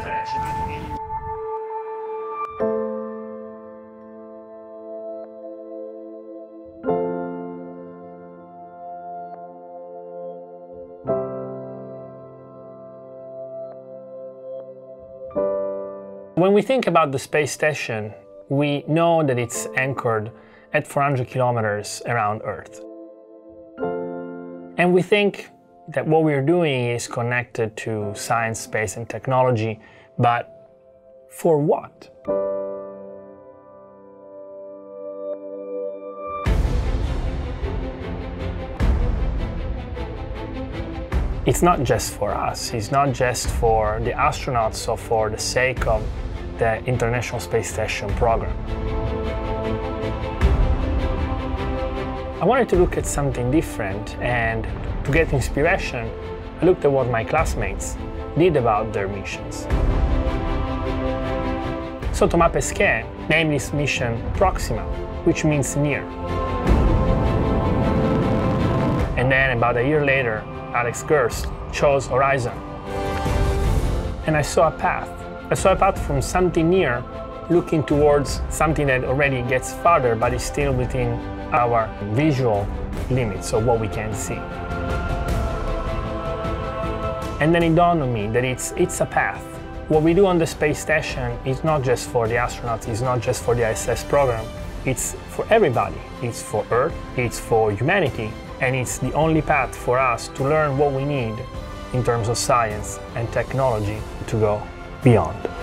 frecce. When we think about the space station, we know that it's anchored at 400 kilometers around Earth. And we think that what we're doing is connected to science, space, and technology, but for what? It's not just for us, it's not just for the astronauts or for the sake of the International Space Station program. I wanted to look at something different and to get inspiration, I looked at what my classmates did about their missions. So Thomas Pesquet named his mission Proxima, which means near. And then about a year later, Alex Gerst chose Horizon. And I saw a path. I saw a path from something near looking towards something that already gets farther but is still within our visual limits of what we can see. And then it dawned on me that it's, it's a path. What we do on the space station is not just for the astronauts, it's not just for the ISS program, it's for everybody. It's for Earth, it's for humanity, and it's the only path for us to learn what we need in terms of science and technology to go beyond.